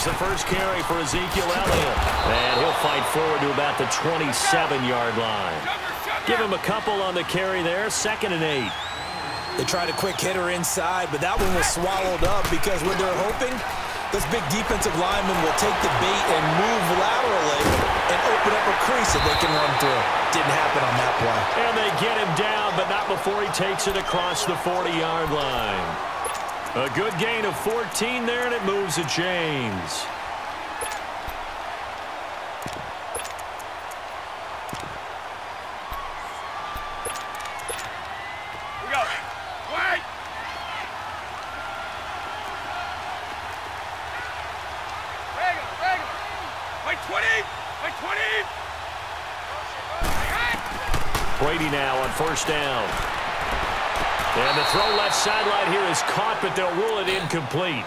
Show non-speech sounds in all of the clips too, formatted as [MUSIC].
Here's the first carry for Ezekiel Elliott. And he'll fight forward to about the 27-yard line. Give him a couple on the carry there, second and eight. They tried a quick hitter inside, but that one was swallowed up because what they're hoping, this big defensive lineman will take the bait and move laterally and open up a crease that they can run through. Didn't happen on that play. And they get him down, but not before he takes it across the 40-yard line. A good gain of 14 there, and it moves to James. Brady now on first down. And the throw left sideline here is caught, but they'll rule it incomplete.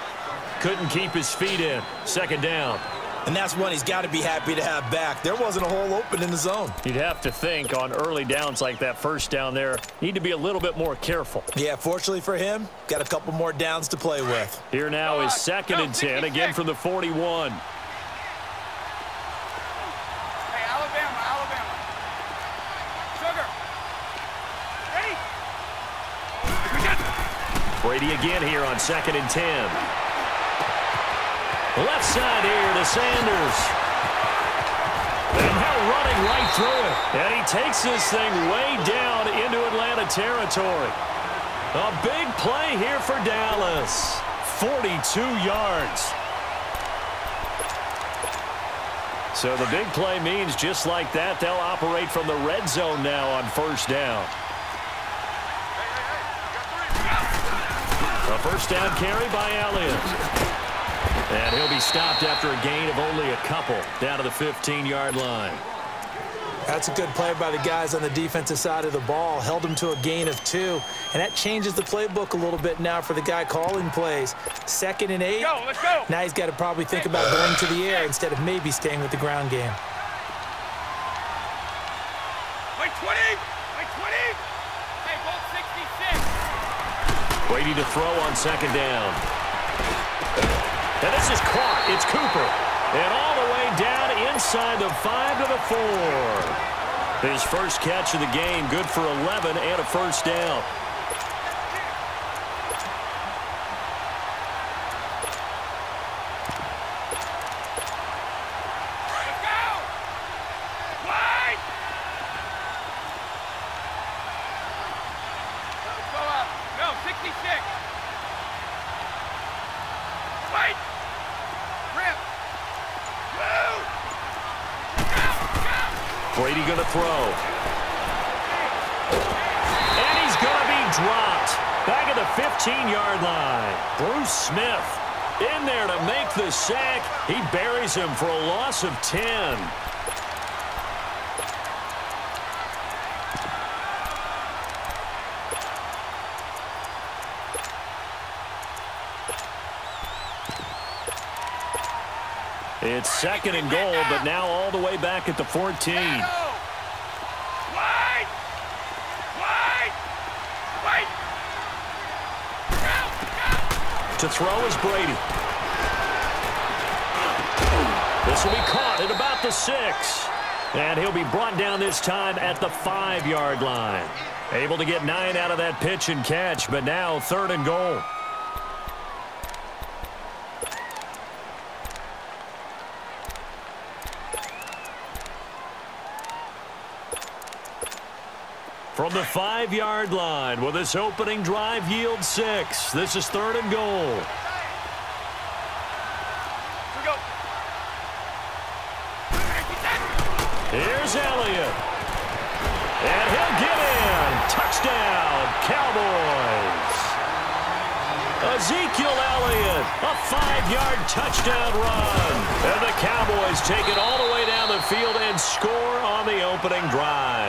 Couldn't keep his feet in. Second down. And that's one he's got to be happy to have back. There wasn't a hole open in the zone. You'd have to think on early downs like that first down there, need to be a little bit more careful. Yeah, fortunately for him, got a couple more downs to play with. Here now is second and 10, again from the 41. Brady here on second and 10. Left side here to Sanders. And now running right through it. And he takes this thing way down into Atlanta territory. A big play here for Dallas. 42 yards. So the big play means just like that, they'll operate from the red zone now on first down. A first down carry by Elliott. And he'll be stopped after a gain of only a couple down to the 15-yard line. That's a good play by the guys on the defensive side of the ball. Held him to a gain of two. And that changes the playbook a little bit now for the guy calling plays. Second and eight. Go, let's go. Now he's got to probably think about going to the air instead of maybe staying with the ground game. To throw on second down. And this is caught. It's Cooper. And all the way down inside the five to the four. His first catch of the game, good for 11 and a first down. Brady going to throw. And he's going to be dropped. Back at the 15-yard line. Bruce Smith in there to make the sack. He buries him for a loss of 10. It's second and goal, but now all the way back at the 14. To throw is Brady. This will be caught at about the six. And he'll be brought down this time at the five-yard line. Able to get nine out of that pitch and catch, but now third and goal. The five-yard line, will this opening drive yield six? This is third and goal. Here's Elliott. And he'll get in. Touchdown, Cowboys. Ezekiel Elliott, a five-yard touchdown run. And the Cowboys take it all the way down the field and score on the opening drive.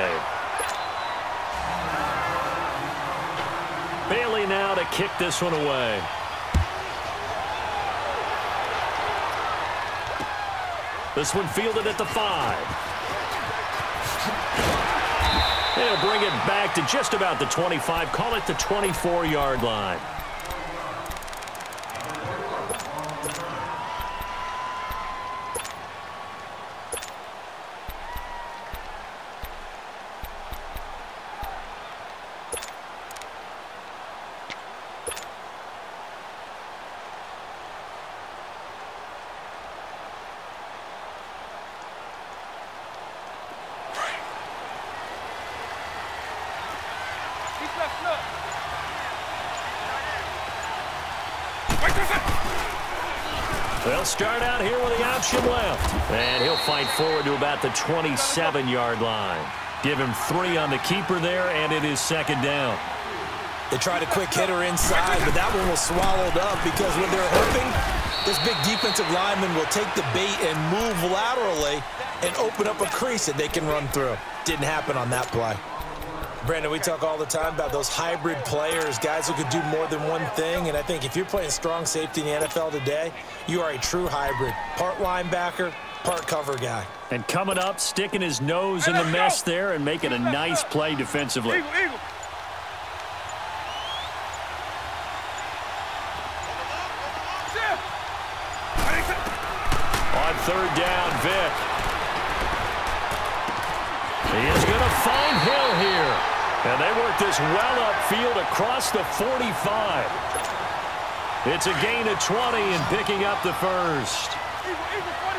Kick this one away. This one fielded at the five. They'll bring it back to just about the 25. Call it the 24-yard line. They'll start out here with the option left. And he'll fight forward to about the 27-yard line. Give him three on the keeper there, and it is second down. They tried a quick hitter inside, but that one was swallowed up because when they're hoping, this big defensive lineman will take the bait and move laterally and open up a crease that they can run through. Didn't happen on that play. Brandon, we talk all the time about those hybrid players, guys who could do more than one thing, and I think if you're playing strong safety in the NFL today, you are a true hybrid. Part linebacker, part cover guy. And coming up, sticking his nose in the mess there and making a nice play defensively. Eagle, eagle. On third down, Vic. He is going to find Hill here. And they work this well upfield across the 45. It's a gain of 20 and picking up the first. Eagle,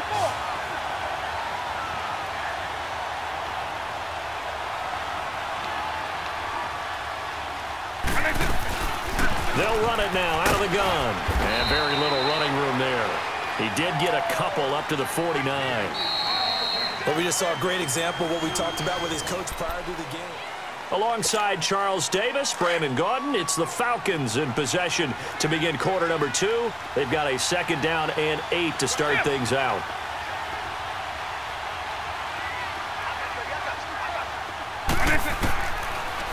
They'll run it now out of the gun. And very little running room there. He did get a couple up to the 49. But we just saw a great example of what we talked about with his coach prior to the game. Alongside Charles Davis, Brandon Gaudin, it's the Falcons in possession to begin quarter number two. They've got a second down and eight to start things out.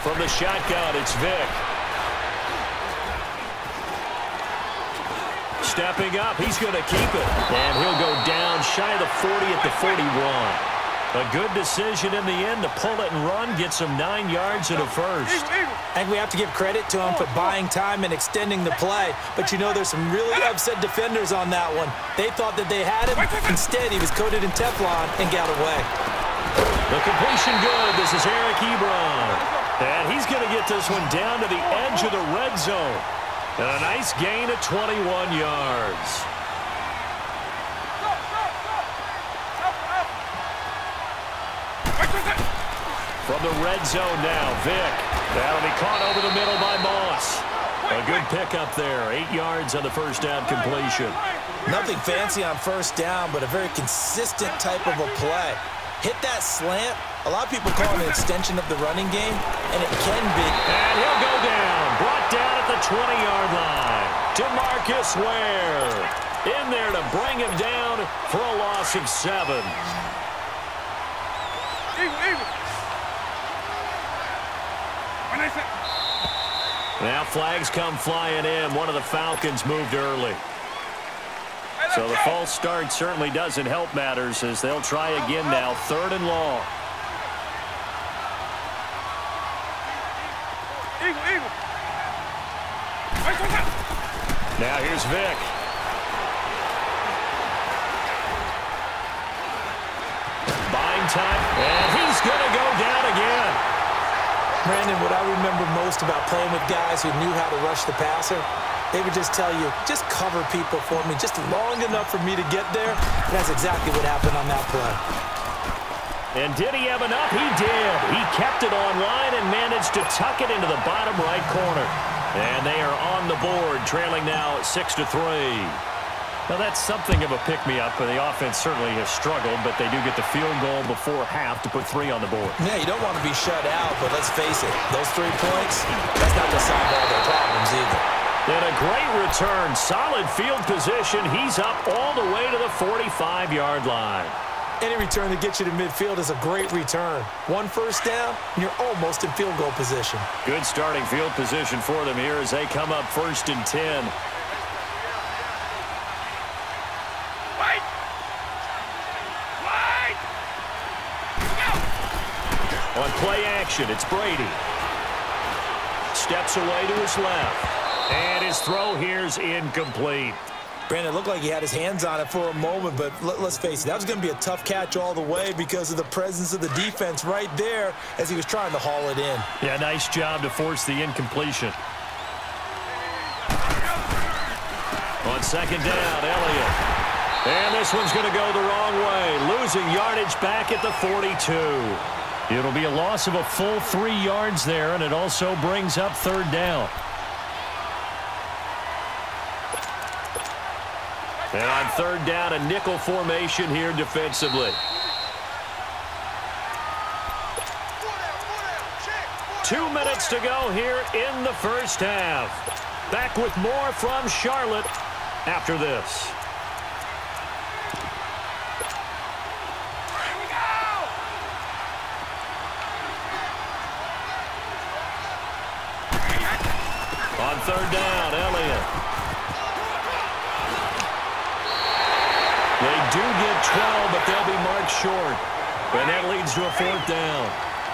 From the shotgun, it's Vick. Stepping up, he's going to keep it. And he'll go down shy of the 40 at the 41. A good decision in the end to pull it and run, get some nine yards and a first. I think we have to give credit to him for buying time and extending the play. But you know there's some really upset defenders on that one. They thought that they had him. Instead, he was coated in Teflon and got away. The completion good. This is Eric Ebron. And he's going to get this one down to the edge of the red zone. And a nice gain of 21 yards. From the red zone now, Vick. That'll be caught over the middle by Moss. A good pickup there. Eight yards on the first down completion. Nothing fancy on first down, but a very consistent type of a play. Hit that slant. A lot of people call it an extension of the running game, and it can be. And he'll go down. Down at the 20-yard line. DeMarcus Ware. In there to bring him down for a loss of seven. Eagle, eagle. When they say, Now flags come flying in. One of the Falcons moved early. So the false start certainly doesn't help matters as they'll try again now. Third and long. Eagle, eagle. Now here's Vick. Buying time. And he's going to go down again. Brandon, what I remember most about playing with guys who knew how to rush the passer, they would just tell you, just cover people for me, just long enough for me to get there. And that's exactly what happened on that play. And did he have enough? He did. He kept it online and managed to tuck it into the bottom right corner. And they are on the board, trailing now 6 to three. Now that's something of a pick-me-up, but the offense certainly has struggled, but they do get the field goal before half to put three on the board. Yeah, you don't want to be shut out, but let's face it, those three points, that's not going to solve all their problems either. And a great return. Solid field position. He's up all the way to the 45-yard line. Any return that gets you to midfield is a great return. One first down, and you're almost in field goal position. Good starting field position for them here as they come up first and 10. Wait. Wait. Go. On play action, it's Brady. Steps away to his left. And his throw here's incomplete. Brandon, looked like he had his hands on it for a moment, but let, us face it, that was going to be a tough catch all the way because of the presence of the defense right there as he was trying to haul it in. Yeah, nice job to force the incompletion. On second down, Elliott. And this one's going to go the wrong way, losing yardage back at the 42. It'll be a loss of a full three yards there, and it also brings up third down. And on third down, a nickel formation here defensively. Two minutes to go here in the first half. Back with more from Charlotte after this. On third down, Elliott. They do get 12, but they'll be marked short. And that leads to a fourth down.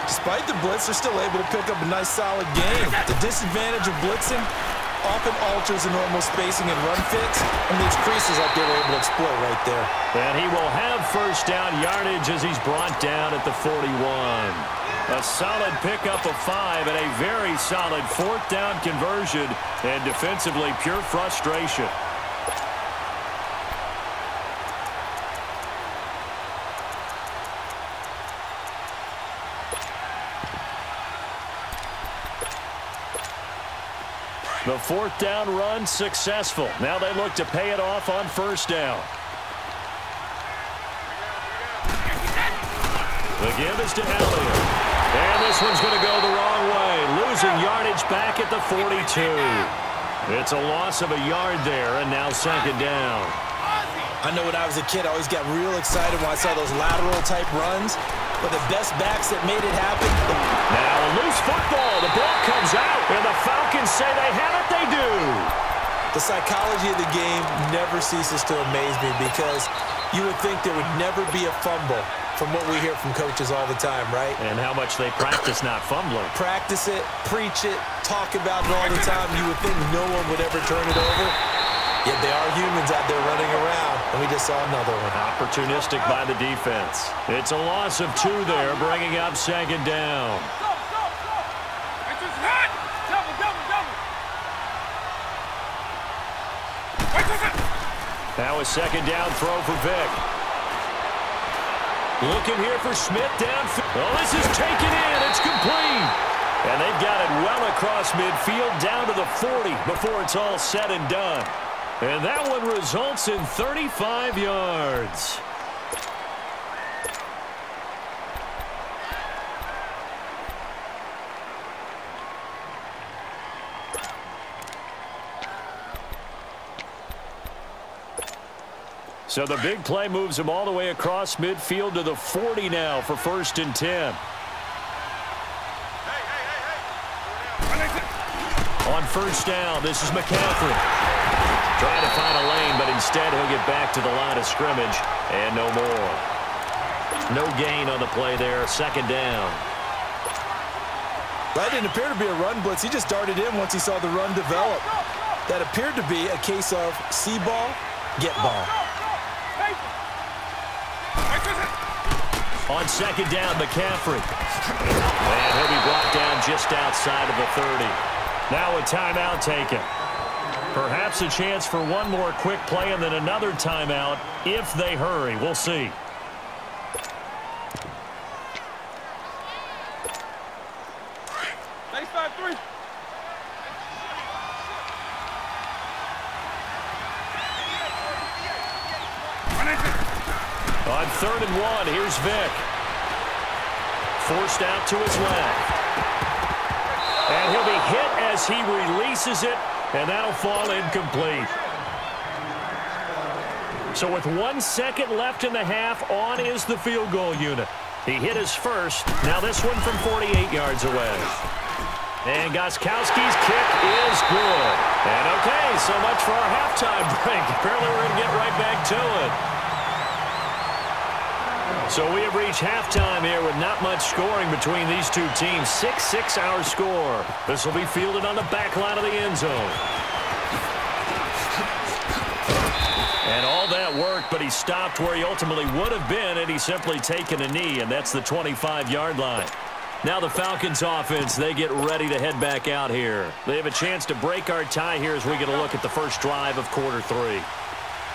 Despite the blitz, they're still able to pick up a nice, solid game. The disadvantage of blitzing often alters the normal spacing and run fits and leaves creases like they were able to exploit right there. And he will have first down yardage as he's brought down at the 41. A solid pickup of five and a very solid fourth down conversion and defensively pure frustration. Fourth down run successful. Now they look to pay it off on first down. The give is to Elliott. And this one's going to go the wrong way. Losing yardage back at the 42. It's a loss of a yard there, and now second down. I know when I was a kid, I always got real excited when I saw those lateral-type runs. But the best backs that made it happen. Now a loose football. The ball comes out, and the Falcons say they have it. They do. The psychology of the game never ceases to amaze me because you would think there would never be a fumble from what we hear from coaches all the time, right? And how much they practice not fumbling. Practice it, preach it, talk about it all the time. You would think no one would ever turn it over. Yet they are humans out there running around, and we just saw another one. Opportunistic by the defense. It's a loss of two there, bringing up second down. Now a second down throw for Vick. Looking here for Smith downfield. Oh, this is taken in. It's complete. And they've got it well across midfield down to the 40 before it's all said and done. And that one results in 35 yards. So the big play moves him all the way across midfield to the 40 now for first and 10. On first down, this is McCaffrey. Trying to find a lane, but instead he'll get back to the line of scrimmage and no more. No gain on the play there, second down. That didn't appear to be a run blitz. He just darted in once he saw the run develop. That appeared to be a case of see ball, get ball. On second down, McCaffrey. And he'll be brought down just outside of the 30. Now a timeout taken. Perhaps a chance for one more quick play and then another timeout if they hurry. We'll see. On third and one, here's Vick. Forced out to his left. And he'll be hit as he releases it, and that'll fall incomplete. So with one second left in the half, on is the field goal unit. He hit his first. Now this one from 48 yards away. And Gostkowski's kick is good. And okay, so much for our halftime [LAUGHS] break. Apparently we're going to get right back to it. So we have reached halftime here with not much scoring between these two teams. 6-6 our score. This will be fielded on the back line of the end zone. And all that work, but he stopped where he ultimately would have been had he simply taken a knee, and that's the 25-yard line. Now the Falcons offense, they get ready to head back out here. They have a chance to break our tie here as we get a look at the first drive of quarter three.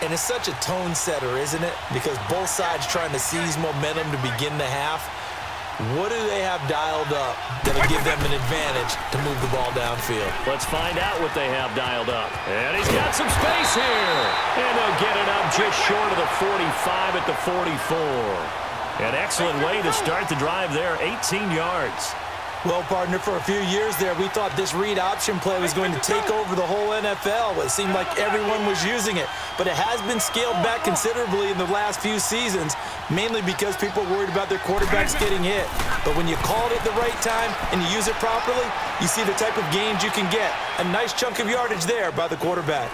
And it's such a tone setter, isn't it? Because both sides trying to seize momentum to begin the half. What do they have dialed up that'll give them an advantage to move the ball downfield? Let's find out what they have dialed up. And he's got some space here. And they'll get it up just short of the 45 at the 44. An excellent way to start the drive there, 18 yards. Well, partner, for a few years there, we thought this read option play was going to take over the whole NFL. It seemed like everyone was using it. But it has been scaled back considerably in the last few seasons, mainly because people worried about their quarterbacks getting hit. But when you call it at the right time and you use it properly, you see the type of gains you can get. A nice chunk of yardage there by the quarterback.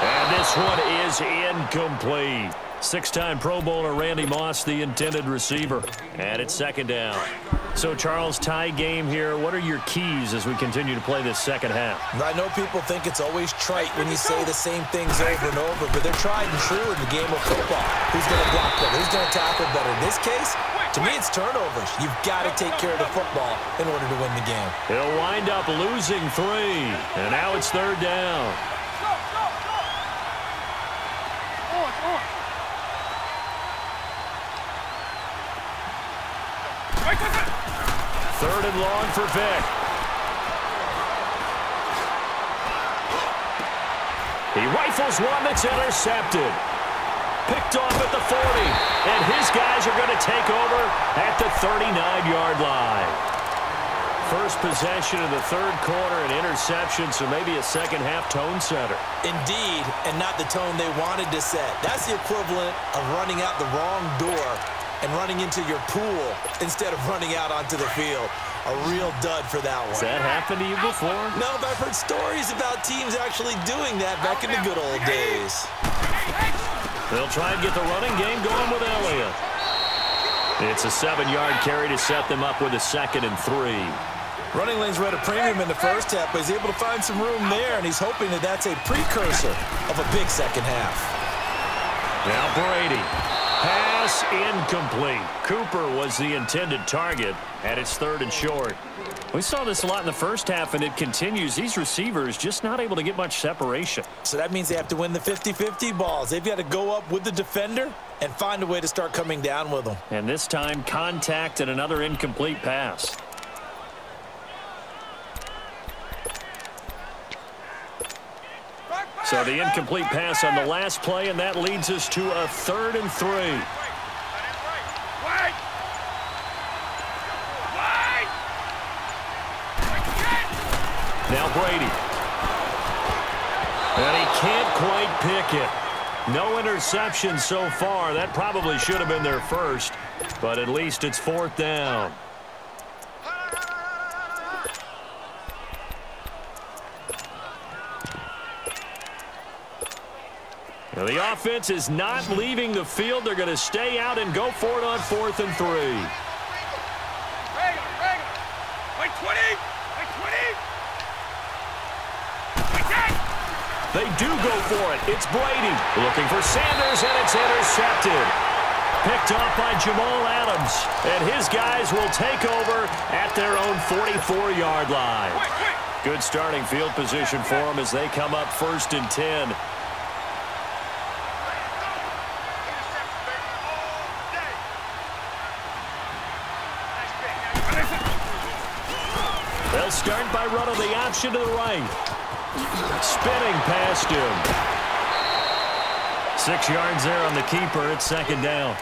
And this one is incomplete. Six-time Pro Bowler Randy Moss, the intended receiver. And it's second down. So, Charles, tie game here. What are your keys as we continue to play this second half? I know people think it's always trite when you say the same things over and over, but they're tried and true in the game of football. Who's going to block better? Who's going to tackle better? In this case, to me, it's turnovers. You've got to take care of the football in order to win the game. He'll wind up losing three. And now it's third down. Third and long for Vick. He rifles one that's intercepted. Picked off at the 40. And his guys are going to take over at the 39-yard line. First possession of the third quarter, an interception, so maybe a second-half tone setter. Indeed, and not the tone they wanted to set. That's the equivalent of running out the wrong door and running into your pool instead of running out onto the field. A real dud for that one. Has that happened to you before? No, but I've heard stories about teams actually doing that back in the good old days. They'll try and get the running game going with Elliott. It's a seven-yard carry to set them up with a second and three. Running lanes were at a premium in the first half, but he's able to find some room there, and he's hoping that that's a precursor of a big second half. Now Brady. Pass incomplete. Cooper was the intended target, and it's third and short. We saw this a lot in the first half, and it continues. These receivers just not able to get much separation. So that means they have to win the 50-50 balls. They've got to go up with the defender and find a way to start coming down with them. And this time, contact and another incomplete pass. So the incomplete pass on the last play, and that leads us to a third and three. Now Brady. And he can't quite pick it. No interception so far. That probably should have been their first, but at least it's fourth down. Offense is not leaving the field. They're going to stay out and go for it on fourth and three. They do go for it. It's Brady looking for Sanders, and it's intercepted. Picked off by Jamal Adams. And his guys will take over at their own 44-yard line. Good starting field position for them as they come up first and 10. They'll start by running the option to the right. Spinning past him. Six yards there on the keeper. It's second down.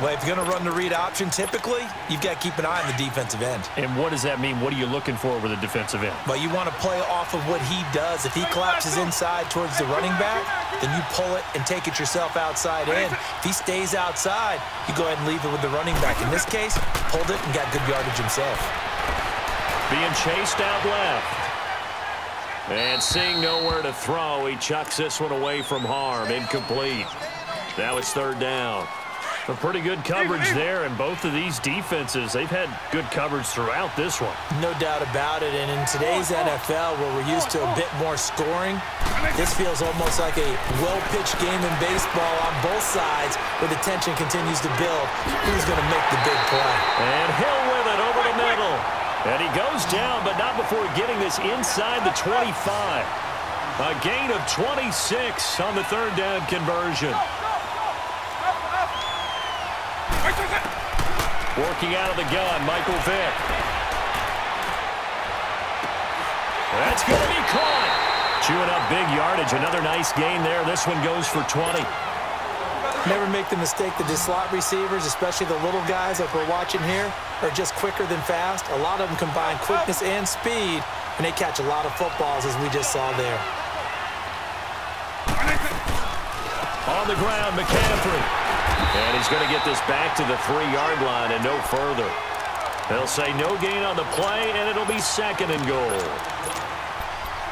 Well, if you're going to run the read option, typically, you've got to keep an eye on the defensive end. And what does that mean? What are you looking for with a defensive end? Well, you want to play off of what he does. If he collapses inside towards the running back, then you pull it and take it yourself outside in. If he stays outside, you go ahead and leave it with the running back. In this case, pulled it and got good yardage himself. Being chased out left. And seeing nowhere to throw, he chucks this one away from harm. Incomplete. Now it's third down. A pretty good coverage there, and both of these defenses, they've had good coverage throughout this one. No doubt about it, and in today's NFL, where we're used to a bit more scoring, this feels almost like a well-pitched game in baseball on both sides, where the tension continues to build. Who's going to make the big play? And Hill with it over the middle. And he goes down, but not before getting this inside the 25. A gain of 26 on the third down conversion. Working out of the gun, Michael Vick. That's going to be caught. Chewing up big yardage. Another nice gain there. This one goes for 20. Never make the mistake that the slot receivers, especially the little guys like we're watching here, are just quicker than fast. A lot of them combine quickness and speed, and they catch a lot of footballs, as we just saw there. On the ground, McCaffrey. And he's going to get this back to the three-yard line and no further. They'll say no gain on the play, and it'll be second and goal.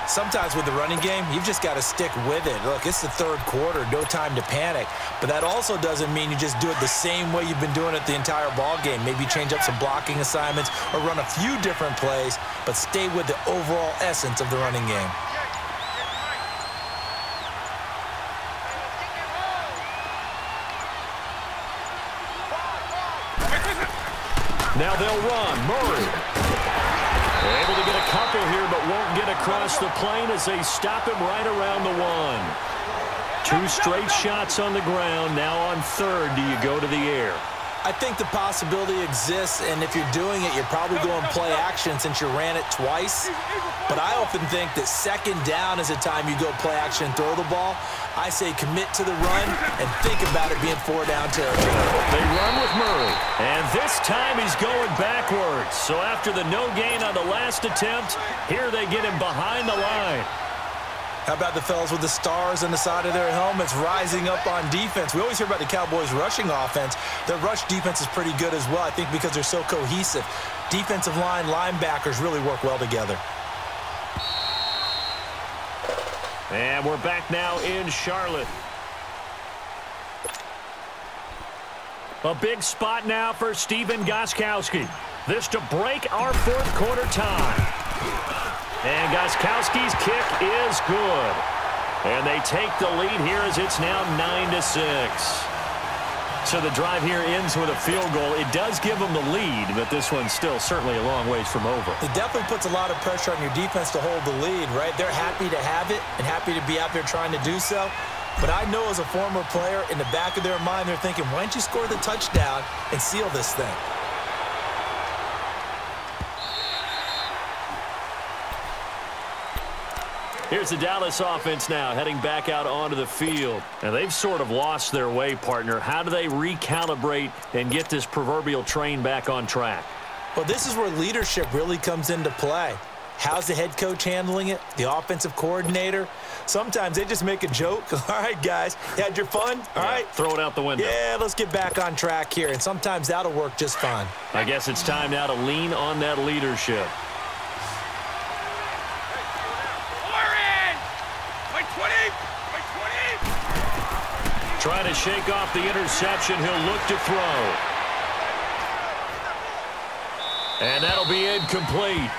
Sometimes with the running game, you've just got to stick with it. Look, it's the third quarter, no time to panic. But that also doesn't mean you just do it the same way you've been doing it the entire ball game. Maybe change up some blocking assignments or run a few different plays, but stay with the overall essence of the running game. Now they'll run. Murray. Able to get a couple here, but won't the plane as they stop him right around the one. Two straight shots on the ground. Now on third, do you go to the air? I think the possibility exists, and if you're doing it, you're probably going play action since you ran it twice. But I often think that second down is a time you go play action and throw the ball. I say commit to the run and think about it being four down territory. They run with Murray, and this time he's going backwards. So after the no gain on the last attempt, here they get him behind the line. How about the fellas with the stars on the side of their helmets rising up on defense? We always hear about the Cowboys' rushing offense. Their rush defense is pretty good as well, I think because they're so cohesive. Defensive line, linebackers really work well together. And we're back now in Charlotte. A big spot now for Stephen Gostkowski. This to break our fourth quarter tie. And Gostkowski's kick is good. And they take the lead here as it's now 9 to six. So the drive here ends with a field goal. It does give them the lead, but this one's still certainly a long ways from over. It definitely puts a lot of pressure on your defense to hold the lead, right? They're happy to have it and happy to be out there trying to do so. But I know as a former player, in the back of their mind, they're thinking, why don't you score the touchdown and seal this thing? Here's the Dallas offense now heading back out onto the field. And they've sort of lost their way, partner. How do they recalibrate and get this proverbial train back on track? Well, this is where leadership really comes into play. How's the head coach handling it? The offensive coordinator? Sometimes they just make a joke. [LAUGHS] All right, guys, you had your fun? All yeah, right, Throw it out the window. Yeah, let's get back on track here. And sometimes that'll work just fine. I guess it's time now to lean on that leadership. Trying to shake off the interception. He'll look to throw. And that'll be incomplete.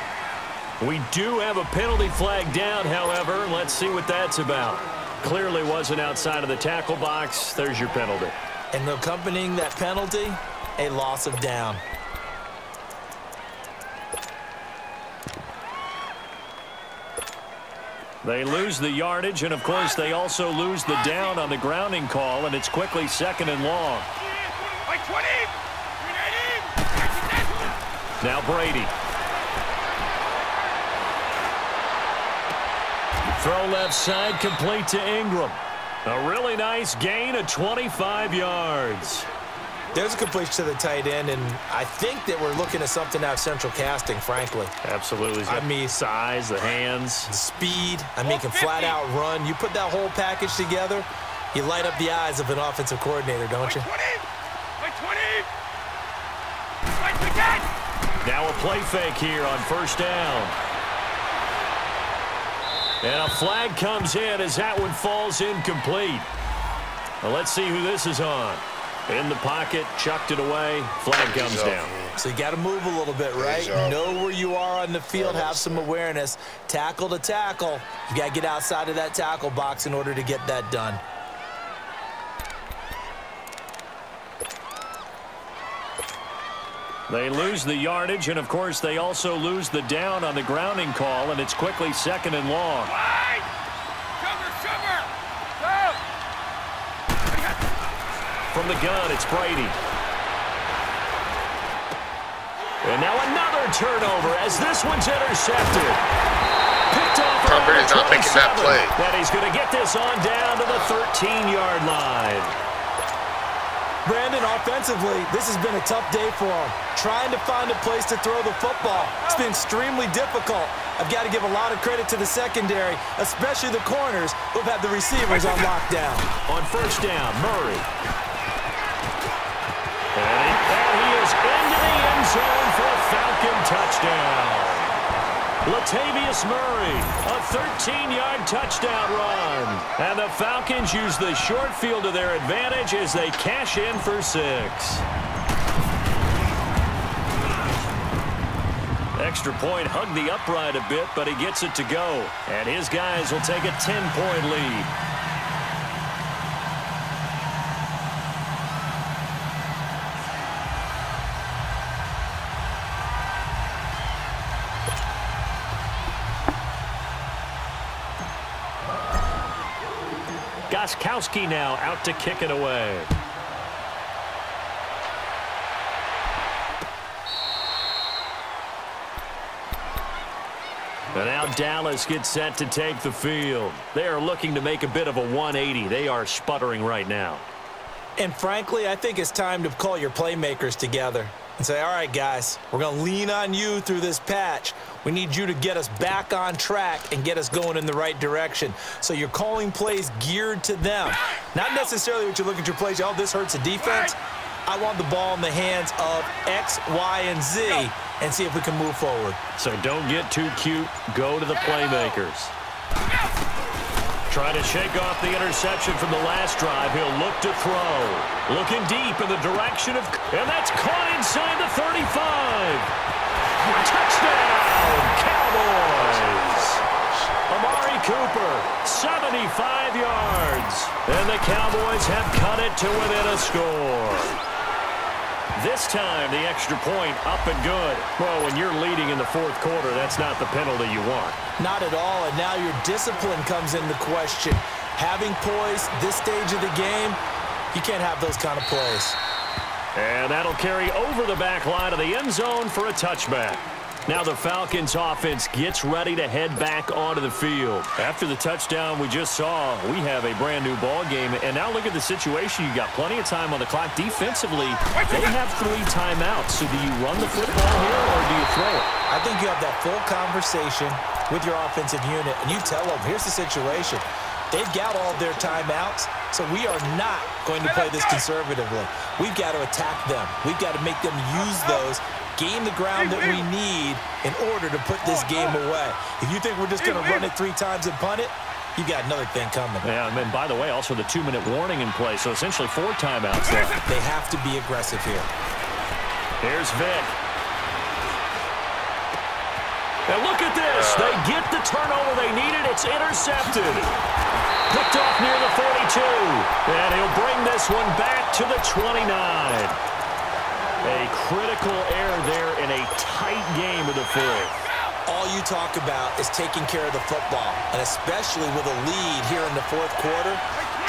We do have a penalty flag down, however. Let's see what that's about. Clearly wasn't outside of the tackle box. There's your penalty. And accompanying that penalty, a loss of down. They lose the yardage, and of course they also lose the down on the grounding call, and it's quickly second and long. Now Brady. Throw left side, complete to Ingram. A really nice gain of 25 yards. There's a completion to the tight end, and I think that we're looking at something out of central casting, frankly. Absolutely. I mean, size, the hands. The speed. I mean, can flat out run. You put that whole package together, you light up the eyes of an offensive coordinator, don't you? 20! By 20! Now a play fake here on first down. And a flag comes in as that one falls incomplete. Well, let's see who this is on. In the pocket, chucked it away, flag comes down. So you got to move a little bit, right? Know where you are on the field, have some awareness. Tackle to tackle. You got to get outside of that tackle box in order to get that done. They lose the yardage, and of course they also lose the down on the grounding call, and it's quickly second and long. From the gun, it's Brady. And now another turnover as this one's intercepted. Picked off Tom Brady's not making that play. And he's going to get this on down to the 13-yard line. Brandon, offensively, this has been a tough day for him. Trying to find a place to throw the football. It's been extremely difficult. I've got to give a lot of credit to the secondary, especially the corners who've had the receivers on lockdown. On first down, Murray. And, and he is into the end zone for a Falcon touchdown. Latavius Murray, a 13-yard touchdown run. And the Falcons use the short field to their advantage as they cash in for six. Extra point hugged the upright a bit, but he gets it to go. And his guys will take a 10-point lead. Gostkowski now out to kick it away. And now Dallas gets set to take the field. They are looking to make a bit of a 180. They are sputtering right now. And frankly, I think it's time to call your playmakers together and say, all right, guys, we're going to lean on you through this patch. We need you to get us back on track and get us going in the right direction. So you're calling plays geared to them. Not necessarily what you look at your plays, oh, this hurts the defense. I want the ball in the hands of X, Y, and Z and see if we can move forward. So don't get too cute. Go to the playmakers. Trying to shake off the interception from the last drive. He'll look to throw. Looking deep in the direction of... And that's caught inside the 35. Touchdown, Cowboys. Amari Cooper, 75 yards. And the Cowboys have cut it to within a score. This time, the extra point up and good. Well, when you're leading in the fourth quarter, that's not the penalty you want. Not at all, and now your discipline comes into question. Having poise this stage of the game, you can't have those kind of plays. And that'll carry over the back line of the end zone for a touchback. Now the Falcons offense gets ready to head back onto the field. After the touchdown we just saw, we have a brand new ball game. And now look at the situation. You've got plenty of time on the clock. Defensively, they have three timeouts. So do you run the football here or do you throw it? I think you have that full conversation with your offensive unit, and you tell them, here's the situation. They've got all their timeouts, so we are not going to play this conservatively. We've got to attack them. We've got to make them use those gain the ground that we need in order to put this game away. If you think we're just going to run it three times and punt it, you got another thing coming. Yeah, and by the way, also the two-minute warning in play, so essentially four timeouts left. They have to be aggressive here. Here's Vick. And look at this. They get the turnover they needed. It's intercepted. Picked off near the 42. And he'll bring this one back to the 29. A critical error there in a tight game of the fourth. All you talk about is taking care of the football, and especially with a lead here in the fourth quarter,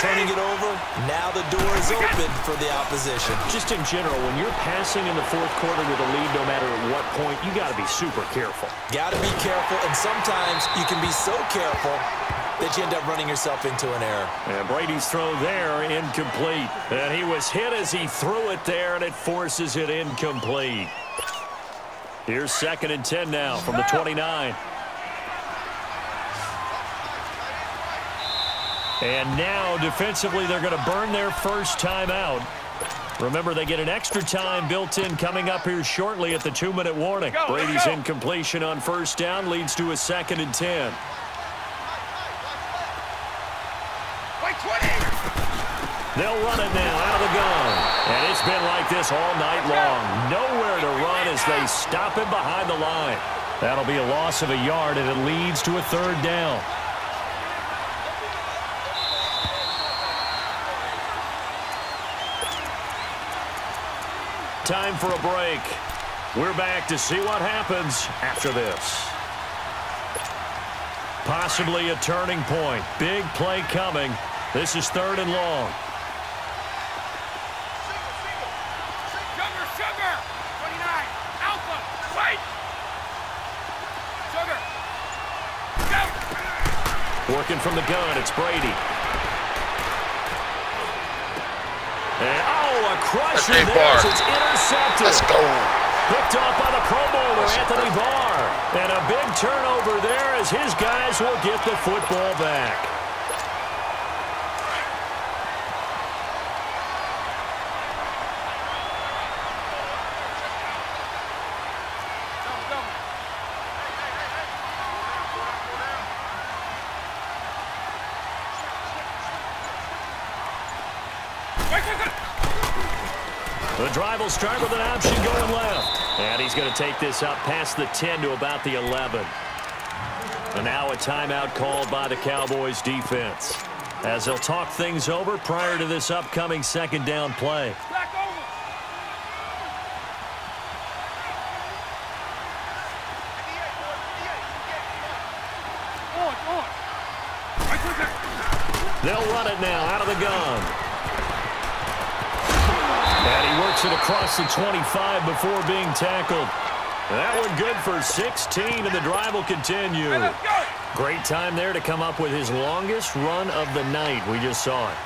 turning it over, now the door is open for the opposition. Just in general, when you're passing in the fourth quarter with a lead, no matter at what point, you got to be super careful. Got to be careful, and sometimes you can be so careful that you end up running yourself into an error. And Brady's throw there, incomplete. And he was hit as he threw it there, and it forces it incomplete. Here's second and 10 now from the 29. And now, defensively, they're going to burn their first time out. Remember, they get an extra time built in coming up here shortly at the two-minute warning. Brady's incompletion on first down leads to a second and 10. They'll run it now out of the gun. And it's been like this all night long. Nowhere to run as they stop him behind the line. That'll be a loss of a yard, and it leads to a third down. time for a break. We're back to see what happens after this. Possibly a turning point. Big play coming. This is third and long. Working from the gun, it's Brady. And, oh! Crusher there as it's intercepted. Let's go. Picked off by the Pro Bowler, Anthony Barr. And a big turnover there as his guys will get the football back. Double, double. Hey, hey, hey, hey. Go down, go down, go down. Wait, wait, wait. Will start with an option going left. And he's going to take this up past the 10 to about the 11. And now a timeout called by the Cowboys defense. As they'll talk things over prior to this upcoming second down play. They'll run it now out of the gun. And he works it across the 25 before being tackled. That one good for 16, and the drive will continue. Hey, let's go. Great time there to come up with his longest run of the night. We just saw it.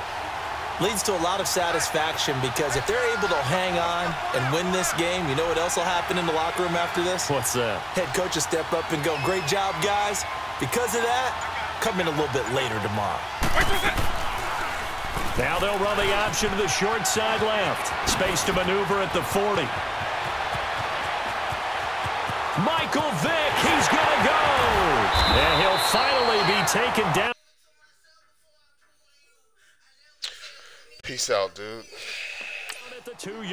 Leads to a lot of satisfaction because if they're able to hang on and win this game, you know what else will happen in the locker room after this? What's that? Head coach will step up and go, great job, guys. Because of that, come in a little bit later tomorrow. Now they'll run the option to the short side left. Space to maneuver at the 40. Michael Vick, he's going to go. And he'll finally be taken down. Peace out, dude. at the two-yard